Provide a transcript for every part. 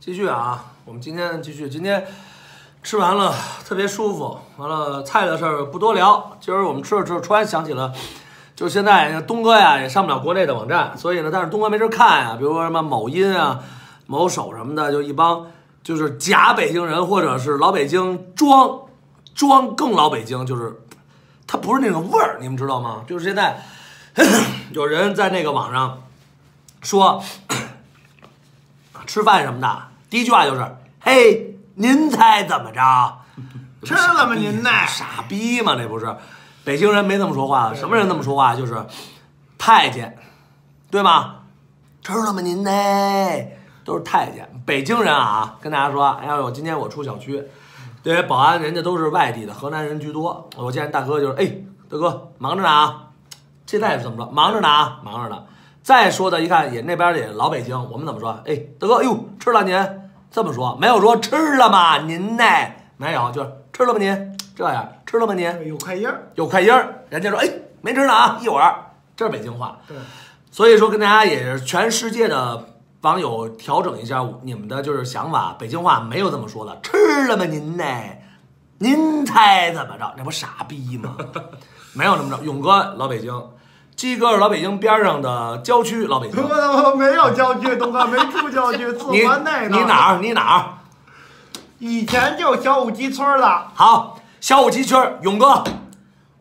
继续啊，我们今天继续，今天吃完了特别舒服，完了菜的事儿不多聊。今儿我们吃着吃着，突然想起了，就现在东哥呀也上不了国内的网站，所以呢，但是东哥没事看呀，比如说什么某音啊、某手什么的，就一帮就是假北京人或者是老北京装装更老北京，就是它不是那个味儿，你们知道吗？就是现在 有人在那个网上说 吃饭什么的，第一句话就是：“嘿，您猜怎么着？” 吃了吗您呢？傻逼吗？这不是北京人没这么说话，什么人这么说话？就是太监，对吗？吃了吗您呢？都是太监。北京人啊，跟大家说，哎呀，我今天我出小区，这些保安人家都是外地的，河南人居多。我见大哥就是，哎，大哥忙着呢啊，这大夫怎么着？忙着呢啊，忙着呢。再说的，一看也那边也老北京，我们怎么说？哎，大哥，哟，吃了您？这么说，没有说吃了吗？您呢？没有，就是吃了吗您？这样吃了吗您？有快音儿，有快音儿，人家说哎没吃呢啊，一会儿，这是北京话。对，所以说跟大家也是全世界的网友调整一下你们的就是想法，北京话没有这么说的，吃了吗您呢？您猜怎么着？那不傻逼吗？没有那么着，勇哥老北京，鸡哥是老北京边上的郊区老北京。我没有郊区，东哥没住郊区，四你环内呢。你哪儿？你哪儿？以前就小五鸡村的。好，小五鸡村，勇哥，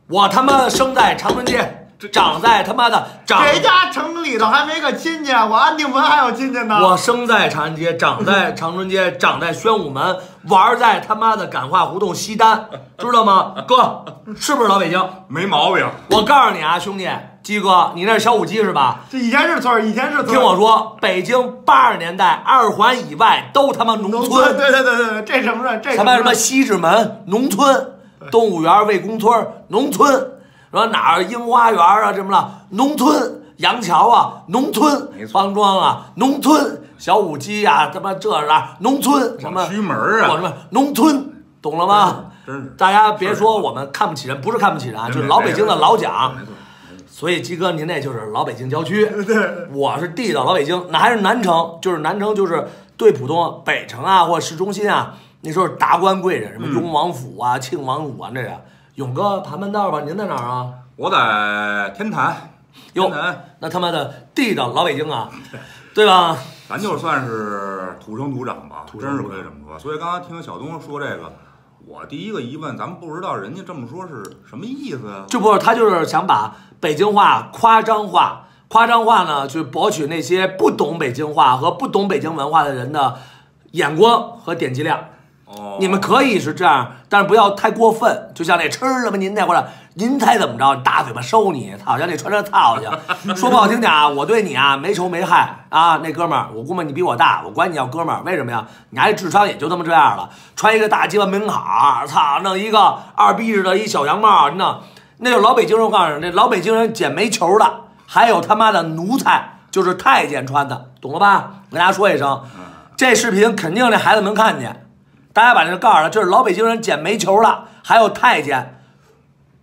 我他妈生在长春街，长在他妈的长。谁家城里头还没个亲戚？我安定门还有亲戚呢。我生在长安街，长在长春街，长在宣武门，玩在他妈的感化胡同西单，知道吗？哥，是不是老北京？没毛病。我告诉你啊，兄弟，鸡哥，你那是小五鸡是吧？这以前是村儿，以前是村。听我说，北京八十年代二环以外都他妈农农村，对对对对对，这什么事？这什么什么西直门农村，动物园魏公村农村，什么哪儿樱花园啊，什么了？农村，杨桥啊农村方庄啊农村，小五鸡呀、他妈这那农村什么区门啊。广什么农村，懂了吗？真是。大家别说我们看不起人，不是看不起人啊，就是老北京的老蒋。所以鸡哥，您那就是老北京郊区，我是地道老北京，那还是南城，就是南城就是对普通北城啊或者市中心啊，那时候达官贵人，什么雍王府啊、庆王府啊，这个。勇哥盘盘道吧，您在哪儿啊？我在天坛，哟天坛，那他妈的地道老北京啊，对吧？咱就算是土生土长吧，真是土生土长可以这么说。所以刚才听小东说这个，我第一个疑问，咱们不知道人家这么说是什么意思啊？这不是他就是想把北京话夸张化，夸张化呢，去博取那些不懂北京话和不懂北京文化的人的眼光和点击量。哦，你们可以是这样，但是不要太过分。就像那吃什么？您那或者您猜怎么着？大嘴巴收你，操！让你穿着套去。说不好听点啊，我对你啊没仇没害啊，那哥们儿，我估摸你比我大，我管你叫哥们儿，为什么呀？你还智商也就这么这样了，穿一个大鸡巴名牌，操，弄一个二逼似的一小洋帽，那那就老北京人。我告诉你，那老北京人捡煤球的，还有他妈的奴才，就是太监穿的，懂了吧？我跟大家说一声，这视频肯定这孩子能看见。大家把这告诉他，这是老北京人捡煤球了，还有太监。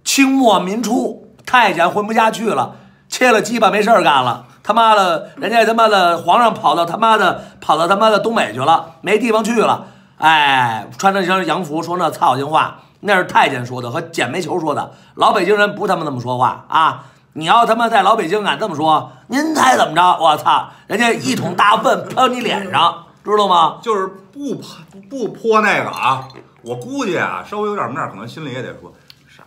清末民初，太监混不下去了，切了鸡巴没事儿干了。他妈的，人家他妈的皇上跑到他妈的跑到他妈的东北去了，没地方去了。哎，穿着一身洋服说那操心话，那是太监说的和捡煤球说的。老北京人不他妈那么说话啊！你要他妈在老北京敢这么说，您猜怎么着？我操，人家一桶大粪喷你脸上，知道吗？就是不泼不泼那个啊，我估计啊，稍微有点面儿，可能心里也得说傻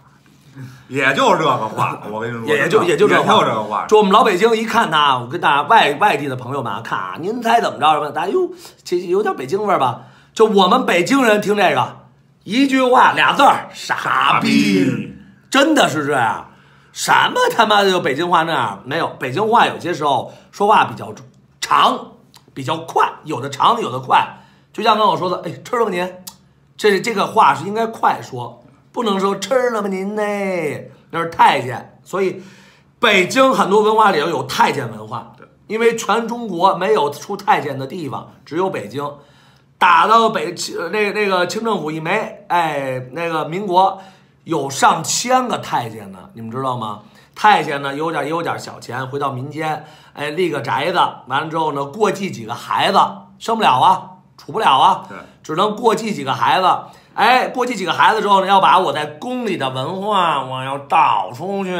逼，也就是这个话。我跟你说，也也就也就这也话就这个话。就我们老北京一看他，我跟大家外外地的朋友们啊看啊，您猜怎么着？什么？大家哟，这有点北京味儿吧？就我们北京人听这个，一句话俩字儿，傻逼，真的是这样。什么他妈的就北京话那样？没有，北京话有些时候说话比较长，比较快，有的长，有的快。就像刚我说的，哎，吃了吗您？这这个话是应该快说，不能说吃了吗您呢？那是太监，所以北京很多文化里头有太监文化，因为全中国没有出太监的地方，只有北京。打到北清那那个清政府一没，哎，那个民国有上千个太监呢，你们知道吗？太监呢有点也有点小钱，回到民间，哎，立个宅子，完了之后呢，过继几个孩子，生不了啊，处不了啊，对，只能过继几个孩子。哎，过继几个孩子之后呢，要把我在宫里的文化我要导出去，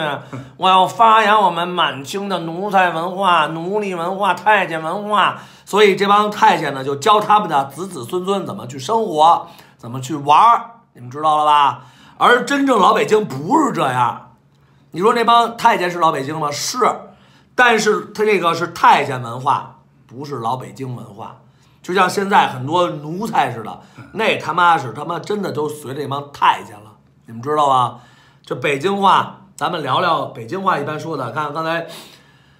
我要发扬我们满清的奴才文化、奴隶文化、太监文化。所以这帮太监呢，就教他们的子子孙孙怎么去生活，怎么去玩儿，你们知道了吧？而真正老北京不是这样。你说那帮太监是老北京吗？是，但是他这个是太监文化，不是老北京文化。就像现在很多奴才似的，那他妈是他妈真的都随这帮太监了，你们知道吧？这北京话，咱们聊聊北京话一般说的。看刚才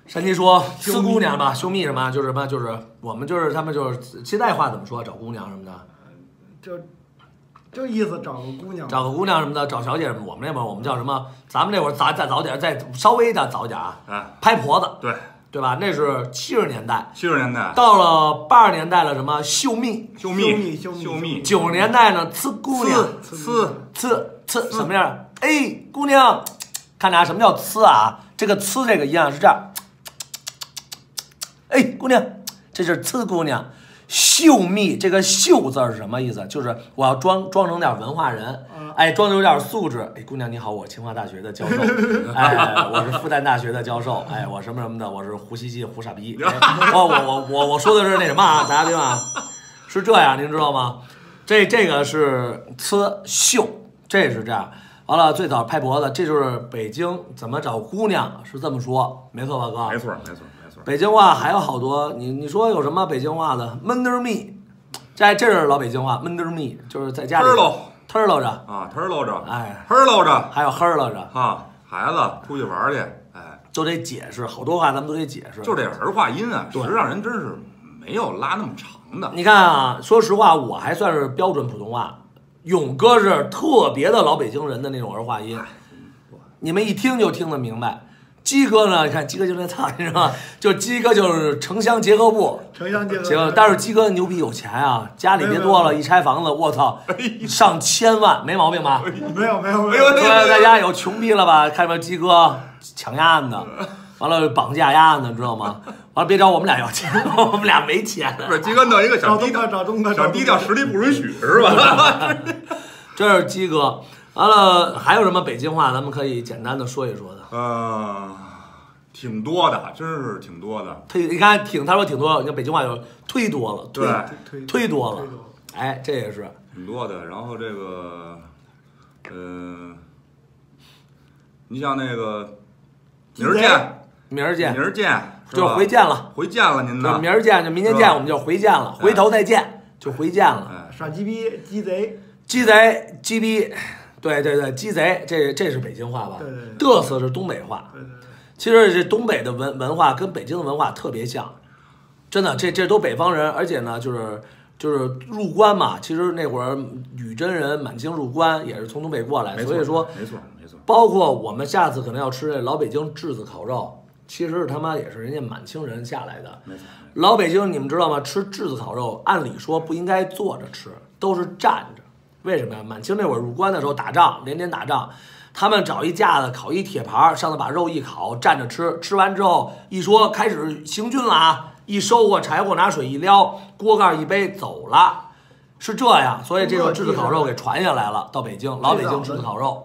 山鸡说四姑娘吧，兄蜜什么，就是什么，就是我们就是他们就是现代话怎么说？找姑娘什么的，就就意思找个姑娘，找个姑娘什么的，找小姐什么。我们那会儿我们叫什么？咱们那会儿早再早点，再稍微的早点啊，哎，拍婆子，对，对吧？那是七十年代，七十年代到了八十年代了，什么秀蜜？秀秀蜜蜜秀蜜秀蜜，九十年代呢，呲姑娘，呲呲呲呲什么样？哎，姑娘，看着啊，什么叫呲啊？这个呲这个一样是这样。哎，姑娘，这是呲姑娘。秀蜜这个秀字儿是什么意思？就是我要装装成点文化人，哎，装的有点素质。哎，姑娘你好，我清华大学的教授，哎，我是复旦大学的教授，哎，我什么什么的，我是胡西西胡傻逼。哎我我我我我说的是那什么啊？大家听啊，是这样，您知道吗？这这个是呲秀，这是这样。完了，最早拍脖子，这就是北京怎么找姑娘，是这么说，没错吧，哥？没错没错，北京话还有好多，你你说有什么北京话的？闷得儿蜜，这这是老北京话，闷得儿蜜，就是在家里嘚喽。嘚喽着，啊，嘚喽着，哎，嘚喽着。还有呵喽着，啊，孩子出去玩儿去，哎，都得解释，好多话咱们都得解释。就这儿化音啊，对。实际上人真是没有拉那么长的，你看啊，说实话，我还算是标准普通话，勇哥是特别的老北京人的那种儿化音，你们一听就听得明白。鸡哥呢？你看鸡哥就那操，你知道吗？就鸡哥就是城乡结合部，城乡结合。结合。但是鸡哥牛逼有钱啊，家里别多了，一拆房子，我操，上千万，没毛病吧？没有没有没有说在家有穷逼了吧？看着鸡哥抢鸭子，完了绑架鸭子，你知道吗？完了别找我们俩要钱，我们俩没钱。不是鸡哥弄一个小低调找东哥，找东哥，小低调，实力不允许是吧？这是鸡哥。完了，还有什么北京话？咱们可以简单的说一说的。呃，挺多的，真是挺多的。忒，你看挺，他说挺多，你看北京话就忒多了，对。推忒多了。哎，这也是。挺多的。然后这个，呃，你像那个明儿见，明儿见。明，儿见，就是回见了，回见了您就是呢。明儿见，就明天见，我们就回见了，回头再见，就回见了。哎，耍鸡逼鸡贼，鸡贼、鸡逼，对对对，鸡贼，这这是北京话吧？对对对嘚瑟是东北话。对对对，其实这东北的文文化跟北京的文化特别像，真的，这这都北方人，而且呢，就是就是入关嘛。其实那会儿女真人满清入关也是从东北过来，所以说，没错没错。包括我们下次可能要吃这老北京炙子烤肉，其实是他妈也是人家满清人下来的。没错，老北京，你们知道吗？吃炙子烤肉，按理说不应该坐着吃，都是站着。为什么呀？满清那会儿入关的时候打仗，连年打仗，他们找一架子，烤一铁盘儿，上头把肉一烤，蘸着吃。吃完之后，一说开始行军了啊，一收获柴火，拿水一撩，锅盖一背走了，是这样。所以这个炙子烤肉给传下来了，到北京，老北京炙子烤肉。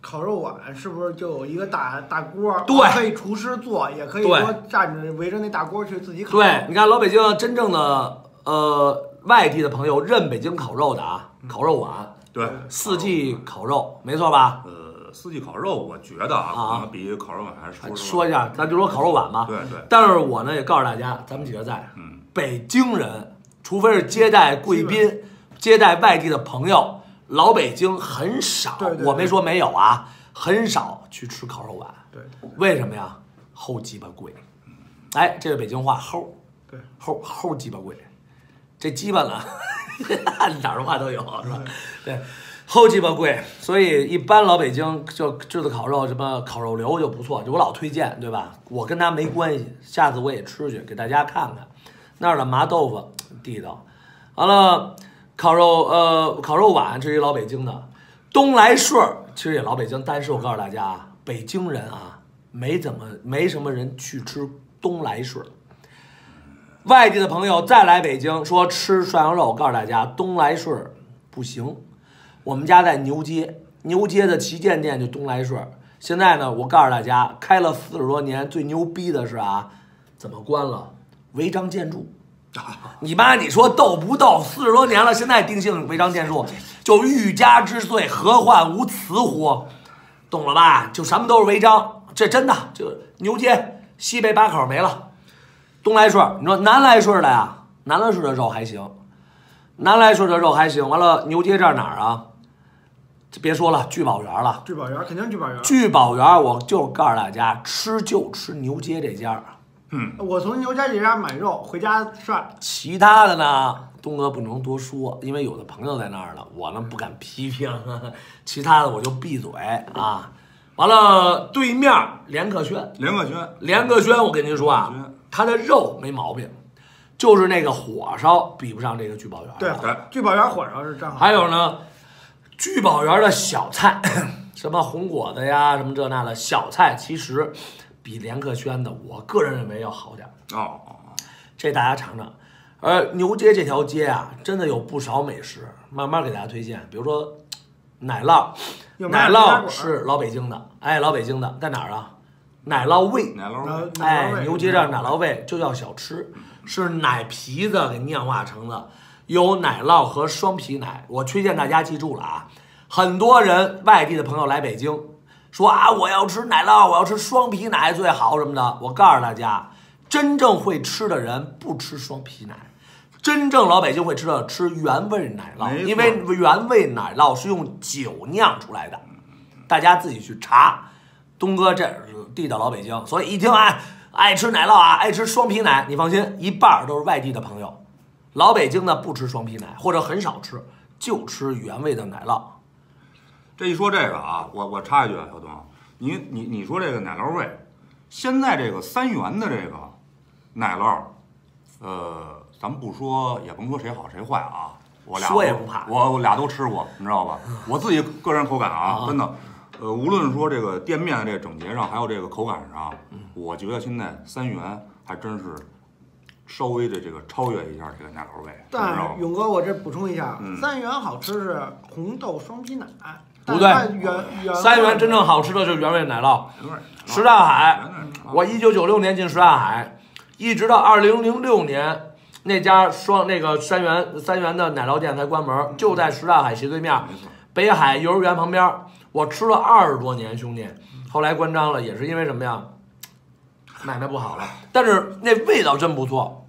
烤肉碗是不是就有一个大大锅？对可以厨师做，也可以说站着围着那大锅去自己烤。对，你看老北京真正的呃外地的朋友认北京烤肉的啊，烤肉碗。对，四季烤肉，没错吧？呃，四季烤肉，我觉得啊啊，可能比烤肉碗还是说一下，咱就说烤肉碗吧。对对，但是我呢也告诉大家，咱们几个在嗯，北京人，除非是接待贵宾、接待外地的朋友，老北京很少。我没说没有啊，很少去吃烤肉碗。对为什么呀？齁鸡巴贵。哎，这是北京话，齁，对，齁齁鸡巴贵。这鸡巴呢，哪儿的话都有是吧？对，齁鸡巴贵，所以一般老北京就炙子烤肉什么烤肉流就不错，就我老推荐，对吧？我跟他没关系，下次我也吃去给大家看看，那儿的麻豆腐地道。完了，烤肉呃烤肉碗这是老北京的，东来顺儿其实也老北京，但是我告诉大家啊，北京人啊没怎么没什么人去吃东来顺儿。外地的朋友再来北京说吃涮羊肉，我告诉大家，东来顺儿不行。我们家在牛街，牛街的旗舰店就东来顺儿。现在呢，我告诉大家，开了四十多年，最牛逼的是啊，怎么关了？违章建筑。你妈，你说逗不逗？四十多年了，现在定性违章建筑，就欲加之罪，何患无辞乎？懂了吧？就什么都是违章，这真的就牛街西北八口没了。东来顺儿，你说南来顺儿的呀？南来顺儿的肉还行，南来顺儿的肉还行。完了，牛街这儿哪儿啊？这别说了，聚宝园了。聚宝园肯定聚宝园。聚宝园，我就告诉大家，吃就吃牛街这家嗯，我从牛街这家买肉回家涮，其他的呢，东哥不能多说，因为有的朋友在那儿呢，我呢不敢批评，其他的我就闭嘴啊。完了，对面连克轩，连克轩，连克轩，我跟您说啊它的肉没毛病，就是那个火烧比不上这个聚宝园。对对，聚宝园火烧是正好。还有呢，聚宝园的小菜，什么红果子呀，什么这那的小菜，其实比连克轩的，我个人认为要好点儿。哦哦，哦这大家尝尝。而牛街这条街啊，真的有不少美食，慢慢给大家推荐。比如说奶酪，奶酪是老北京的，哎，老北京的在哪儿啊？奶酪味，奶酪味，哎牛街这儿奶酪味就叫小吃，是奶皮子给酿化成的，有奶酪和双皮奶。我推荐大家记住了啊，很多人外地的朋友来北京，说啊我要吃奶酪，我要吃双皮奶最好什么的。我告诉大家，真正会吃的人不吃双皮奶。真正老北京会吃的吃原味奶酪，因为原味奶酪是用酒酿出来的，大家自己去查。东哥这是地道老北京，所以一听哎爱吃奶酪啊，爱吃双皮奶，你放心，一半儿都是外地的朋友。老北京的不吃双皮奶，或者很少吃，就吃原味的奶酪。这一说这个啊，我我插一句啊，小东，你你你说这个奶酪味，现在这个三元的这个奶酪，呃，咱们不说，也甭说谁好谁坏啊，我俩都说也不怕我我俩都吃过，你知道吧？我自己个人口感啊，啊真的，呃，无论说这个店面的这个整洁上，还有这个口感上，嗯我觉得现在三元还真是稍微的这个超越一下这个奶酪味，但？是勇哥，我这补充一下，嗯三元好吃是红豆双皮奶，不对但原原三元真正好吃的就是原味奶酪。原味什刹海我一九九六年进石大海，一直到二零零六年，那家双那个三元三元的奶酪店才关门，就在石大海斜对面，没错。北海幼儿园旁边。我吃了二十多年，兄弟，后来关张了，也是因为什么呀？买卖不好了，但是那味道真不错，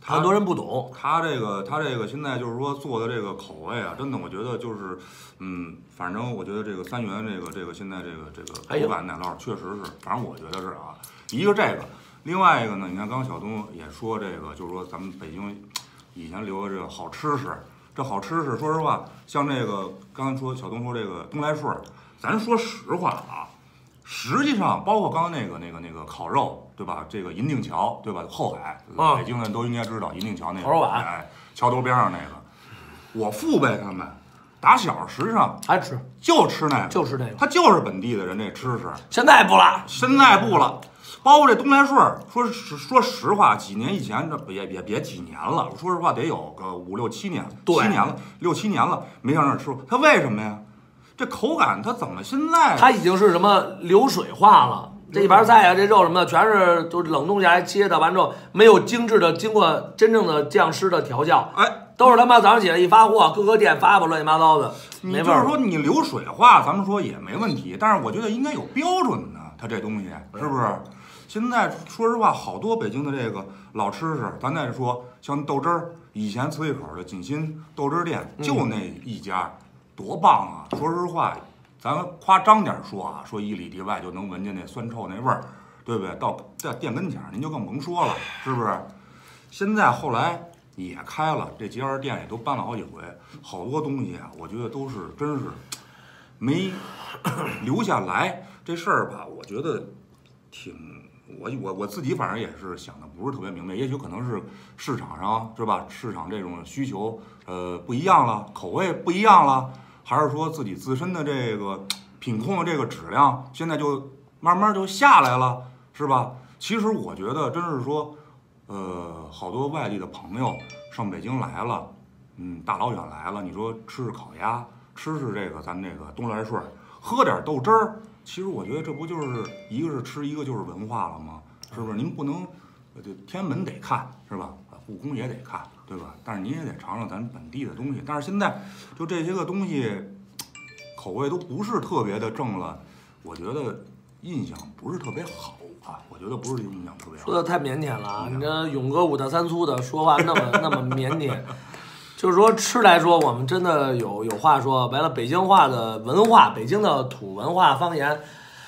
他很多人不懂。他这个他这个现在就是说做的这个口味啊，真的我觉得就是，嗯，反正我觉得这个三元这个这个现在这个这个口感奶酪确实是，反正我觉得是啊，一个这个，另外一个呢，你看刚刚小东也说这个，就是说咱们北京以前留的这个好吃食，这好吃是，说实话，像这个刚才说小东说这个东来顺，咱说实话啊，实际上包括刚刚那个那个那个烤肉，对吧？这个银锭桥，对吧？后海，啊北京人都应该知道银锭桥那个烤肉碗哎，桥头边上那个，我父辈他们打小实际上还吃，就吃那个，就吃这个。他就是本地的人这吃食，现在不了，现在不了。包括这东来顺儿，说实说实话，几年以前这也也别几年了，说实话得有个五六七年，对七年了，六七年了，没上那儿吃过。他为什么呀？这口感他怎么现在它已经是什么流水化了。这一盘菜啊，这肉什么的，全是都冷冻下来切的，完之后没有精致的，经过真正的酱师的调教，哎，都是他妈早上起来一发货，各个店发吧，乱七八糟的，你。就是说你流水化，咱们说也没问题，但是我觉得应该有标准的，它这东西是不是？现在说实话，好多北京的这个老吃食，咱再说像豆汁儿，以前磁器口的锦心豆汁儿店嗯就那一家，多棒啊！说实话，咱夸张点说啊，说一里地外就能闻见那酸臭那味儿，对不对？到在店跟前儿您就更甭说了，是不是？现在后来也开了，这几家店也都搬了好几回，好多东西啊，我觉得都是真是没 留下来。这事儿吧，我觉得挺我我我自己反正也是想的不是特别明白，也许可能是市场上是吧？市场这种需求呃不一样了，口味不一样了，还是说自己自身的这个 品控的这个质量现在就慢慢就下来了，是吧？其实我觉得真是说。呃，好多外地的朋友上北京来了，嗯，大老远来了，你说吃吃烤鸭，吃吃这个咱们这个东来顺，喝点豆汁儿，其实我觉得这不就是一个是吃，一个就是文化了吗？是不是？您不能，呃，这天安门得看是吧？故宫也得看，对吧？但是您也得尝尝咱本地的东西。但是现在就这些个东西，口味都不是特别的正了，我觉得印象不是特别好啊。我觉得不是印象特别好说。的太腼腆了啊！你这勇哥五大三粗的说话那么那么腼腆，就是说吃来说，我们真的有有话说。完了，北京话的文化，北京的土文化方言，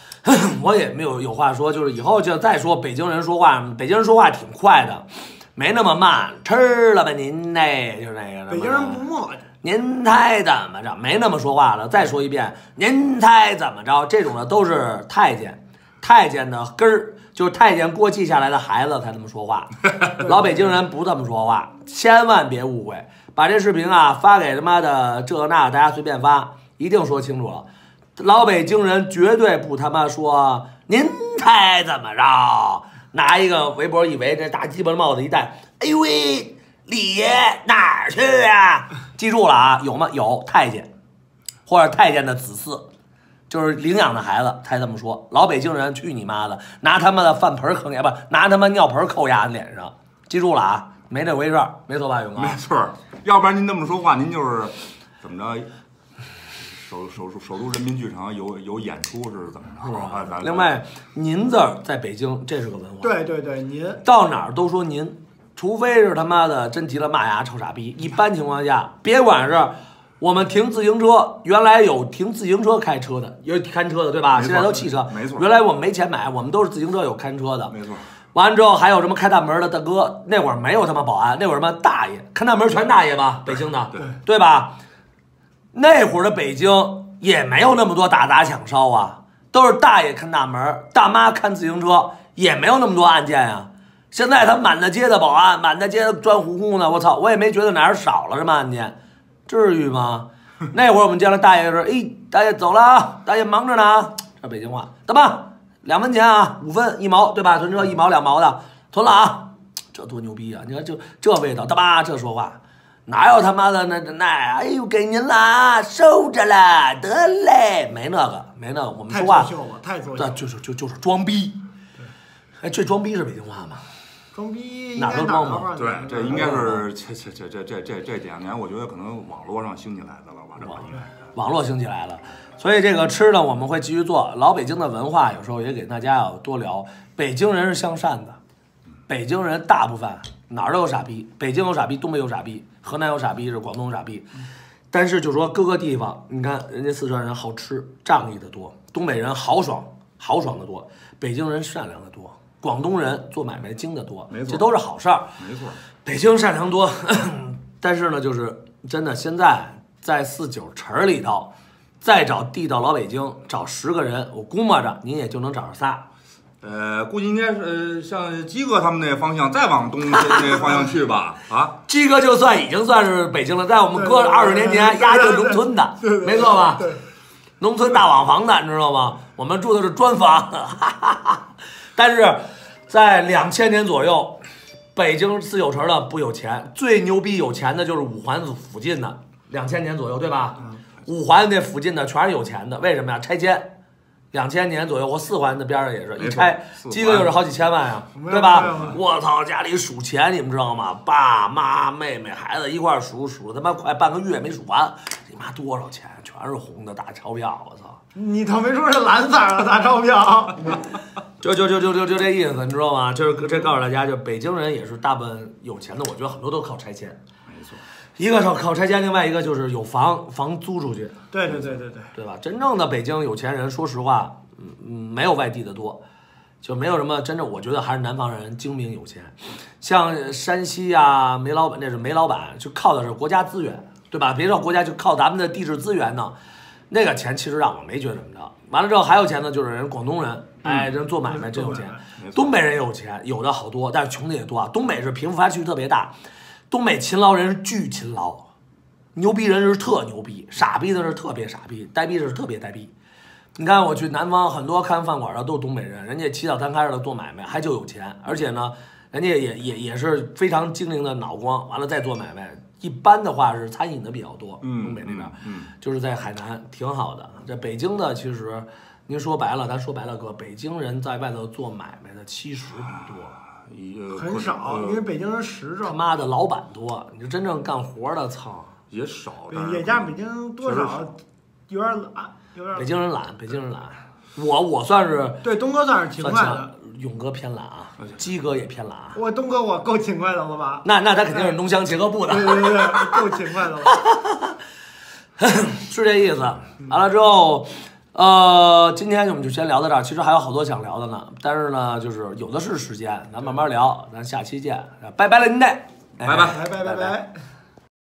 我也没有有话说。就是以后就再说北京人说话，北京人说话挺快的，没那么慢。吃了吧您嘞，就是那个。北京人不磨叽，您猜怎么着？没那么说话了。再说一遍，您猜怎么着？这种的都是太监，太监的根儿就是太监过继下来的孩子才这么说话。老北京人不这么说话，千万别误会。把这视频啊发给他妈的这那，大家随便发，一定说清楚了。老北京人绝对不他妈说您猜怎么着？拿一个围脖一围，这大鸡巴帽子一戴，哎呦喂，李爷哪儿去啊？记住了啊，有吗？有太监，或者太监的子嗣，就是领养的孩子才这么说。老北京人去你妈的，拿他妈的饭盆坑牙，不拿他妈尿盆扣牙脸上，记住了啊，没这回事儿，没错吧，勇哥？没错儿，要不然您这么说话，您就是怎么着？首首首都人民剧场有有演出是怎么着？啊咱另外，您字儿在北京这是个文化，对对对，您到哪儿都说您，除非是他妈的真急了骂丫臭傻逼。一般情况下，别管是我们停自行车，原来有停自行车开车的，有看车的，对吧？现在都汽车，没错原来我们没钱买，我们都是自行车有看车的。没错，完了之后还有什么开大门的大哥，那会儿没有他妈保安，那会儿什么大爷看大门全大爷吧，北京的，对对吧？那会儿的北京也没有那么多打砸抢烧啊，都是大爷看大门，大妈看自行车，也没有那么多案件呀。现在他满大街的保安，满大街的钻呼呼呢，我操，我也没觉得哪儿少了什么案件，至于吗？那会儿我们见了大爷说：“哎，大爷走了啊，大爷忙着呢啊。”这北京话，大妈两分钱啊，五分一毛，对吧？存车一毛两毛的，存了啊，这多牛逼啊！你看就这味道，大妈这说话，哪有他妈的那那？哎呦，给您了啊，收着了，得嘞，没那个，没那个，我们太说话作秀了，太作秀了，这就是就就是装逼。哎，这装逼是北京话吗？装逼哪儿都装嘛对，这应该是这这这这这这这几两年，我觉得可能网络上兴起来的了吧？这网应该。网络兴起来了，所以这个吃呢，我们会继续做。老北京的文化，有时候也给大家要多聊。北京人是向善的，北京人大部分哪儿都有傻逼，北京有傻逼，东北有傻逼，河南有傻逼，是广东有傻逼。但是就说各个地方，你看人家四川人好吃，仗义的多；东北人豪爽，豪爽的多；北京人善良的多；广东人做买卖精的多没，错这都是好事儿。没错，北京善良多，但是呢，就是真的现在在四九城儿里头，再找地道老北京，找十个人，我估摸着您也就能找着仨。呃，估计应该是呃，像鸡哥他们那方向，再往东那方向去吧？啊，鸡哥就算已经算是北京了，在我们哥二十年前，对对丫就是农村的没错吧？对，农村大瓦房的，你知道吗？我们住的是砖房，但是在两千年左右，北京四九城的不有钱，最牛逼有钱的就是五环子附近的，两千年左右，对吧？五环那附近的全是有钱的，为什么呀？拆迁。两千年左右，我四环的边上也是一拆，四环鸡哥就是好几千万呀，对吧？我操，家里数钱，你们知道吗？爸妈、妹妹、孩子一块儿数，数他妈快半个月没数完，你妈多少钱？全是红的大钞票，我操！你倒没说是蓝色儿的大钞票，就就就就就就这意思，你知道吗？就是这告诉大家，就北京人也是大部分有钱的，我觉得很多都靠拆迁，没错，一个是靠拆迁，另外一个就是有房房租出去，对对对对对，对吧？真正的北京有钱人，说实话，嗯嗯，没有外地的多，就没有什么真正，我觉得还是南方人精明有钱。像山西呀、煤老板，那是煤老板，就靠的是国家资源，对吧？别说国家，就靠咱们的地质资源呢。那个钱其实让我没觉得怎么着。完了之后还有钱呢，就是人广东人，哎，人做买卖真有钱。东北人有钱，有的好多，但是穷的也多啊。东北是贫富差距特别大，东北勤劳人是巨勤劳，牛逼人是特牛逼，傻逼的是特别傻逼，呆逼的是特别呆逼。你看我去南方，很多开饭馆的都是东北人，人家起早贪黑的做买卖，还就有钱，而且呢，人家也也也是非常精灵的脑光，完了再做买卖。一般的话是餐饮的比较多，嗯东北那边，嗯就是在海南挺好的。这北京的其实，您说白了，咱说白了哥，北京人在外头做买卖的其实不多，也很少，因为北京人实他。妈的老板多，你说真正干活的，操，也少，也加北京多少有点懒，有点北京人懒，北京人懒。我我算是对东哥算是勤算快的，强，勇哥偏懒啊鸡哥也偏懒啊。我东哥我够勤快的了吧？那那他肯定是农乡结合部的对，对对，够勤快的了。是这意思。完了之后，呃，今天我们就先聊到这儿。其实还有好多想聊的呢，但是呢，就是有的是时间，咱慢慢聊。咱下期见，拜拜了您嘞，拜拜拜拜拜拜。